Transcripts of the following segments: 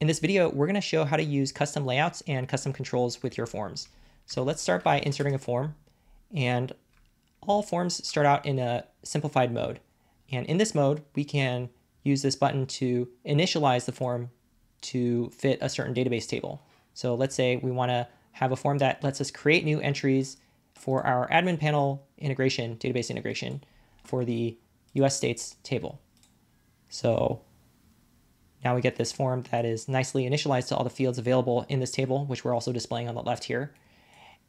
In this video, we're going to show how to use custom layouts and custom controls with your forms. So let's start by inserting a form. And all forms start out in a simplified mode. And in this mode, we can use this button to initialize the form to fit a certain database table. So let's say we want to have a form that lets us create new entries for our admin panel integration, database integration for the US states table. So now we get this form that is nicely initialized to all the fields available in this table, which we're also displaying on the left here.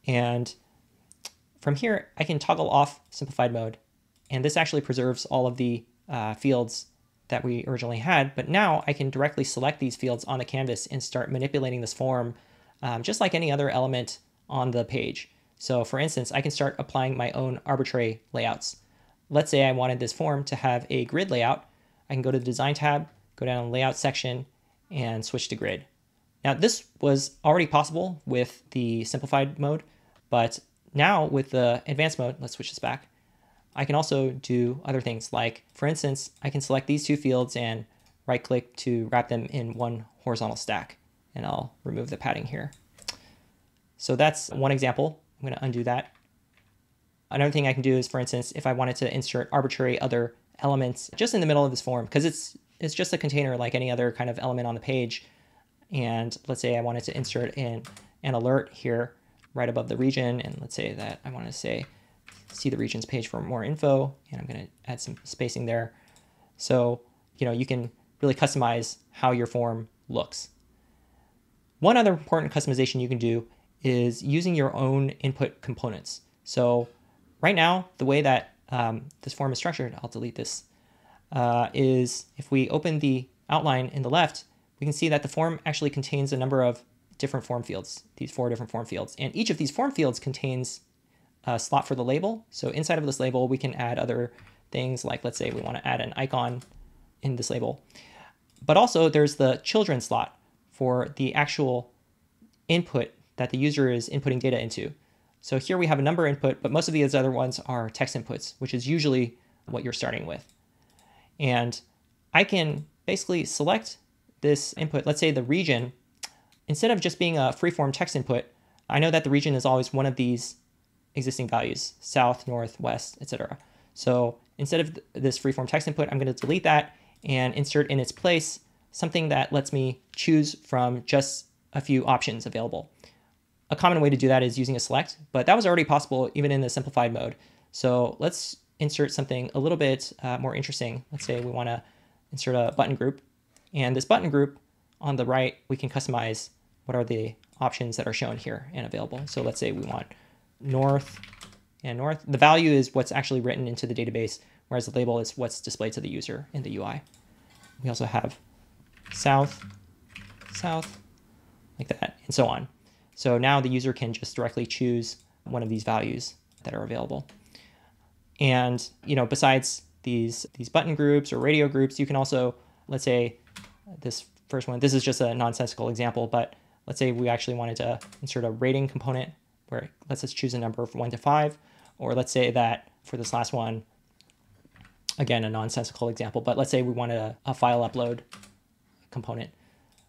And from here, I can toggle off simplified mode. And this actually preserves all of the uh, fields that we originally had. But now I can directly select these fields on the canvas and start manipulating this form um, just like any other element on the page. So for instance, I can start applying my own arbitrary layouts. Let's say I wanted this form to have a grid layout. I can go to the design tab, go down to layout section and switch to grid. Now this was already possible with the simplified mode, but now with the advanced mode, let's switch this back. I can also do other things like, for instance, I can select these two fields and right click to wrap them in one horizontal stack. And I'll remove the padding here. So that's one example. I'm going to undo that. Another thing I can do is, for instance, if I wanted to insert arbitrary other elements just in the middle of this form, because it's it's just a container like any other kind of element on the page. And let's say I wanted to insert in an alert here right above the region. And let's say that I want to say, see the regions page for more info. And I'm going to add some spacing there. So, you know, you can really customize how your form looks. One other important customization you can do is using your own input components. So right now, the way that um, this form is structured, I'll delete this uh, is if we open the outline in the left, we can see that the form actually contains a number of different form fields, these four different form fields. And each of these form fields contains a slot for the label. So inside of this label, we can add other things like, let's say we want to add an icon in this label. But also there's the children slot for the actual input that the user is inputting data into. So here we have a number input, but most of these other ones are text inputs, which is usually what you're starting with. And I can basically select this input, let's say the region, instead of just being a freeform text input, I know that the region is always one of these existing values, south, north, west, etc. So instead of this freeform text input, I'm going to delete that and insert in its place something that lets me choose from just a few options available. A common way to do that is using a select, but that was already possible even in the simplified mode. So let's insert something a little bit uh, more interesting. Let's say we want to insert a button group. And this button group on the right, we can customize what are the options that are shown here and available. So let's say we want north and north. The value is what's actually written into the database, whereas the label is what's displayed to the user in the UI. We also have south, south, like that, and so on. So now the user can just directly choose one of these values that are available. And, you know, besides these, these button groups or radio groups, you can also, let's say this first one, this is just a nonsensical example, but let's say we actually wanted to insert a rating component where it lets us choose a number from one to five, or let's say that for this last one, again, a nonsensical example, but let's say we wanted a, a file upload component.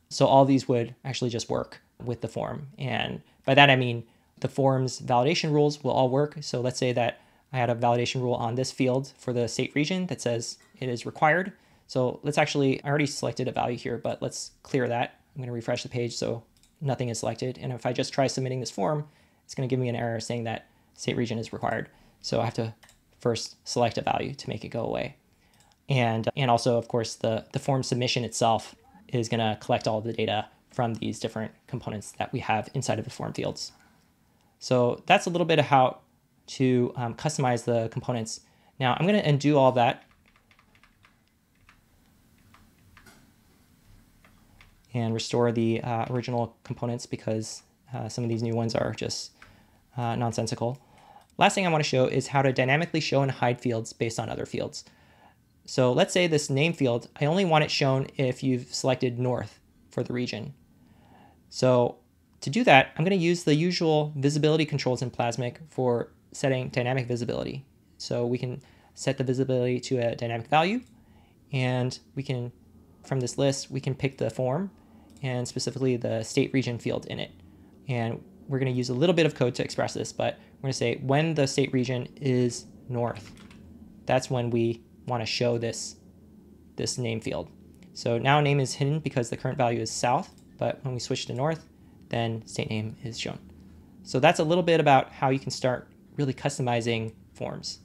So all these would actually just work with the form. And by that, I mean the form's validation rules will all work. So let's say that I had a validation rule on this field for the state region that says it is required. So let's actually, I already selected a value here, but let's clear that. I'm gonna refresh the page so nothing is selected. And if I just try submitting this form, it's gonna give me an error saying that state region is required. So I have to first select a value to make it go away. And, and also, of course, the, the form submission itself is gonna collect all of the data from these different components that we have inside of the form fields. So that's a little bit of how to um, customize the components. Now I'm going to undo all that. And restore the uh, original components because uh, some of these new ones are just uh, nonsensical. Last thing I want to show is how to dynamically show and hide fields based on other fields. So let's say this name field, I only want it shown if you've selected north for the region. So to do that, I'm going to use the usual visibility controls in Plasmic for setting dynamic visibility. So we can set the visibility to a dynamic value and we can, from this list, we can pick the form and specifically the state region field in it. And we're going to use a little bit of code to express this, but we're going to say when the state region is north, that's when we want to show this, this name field. So now name is hidden because the current value is south, but when we switch to north, then state name is shown. So that's a little bit about how you can start really customizing forms.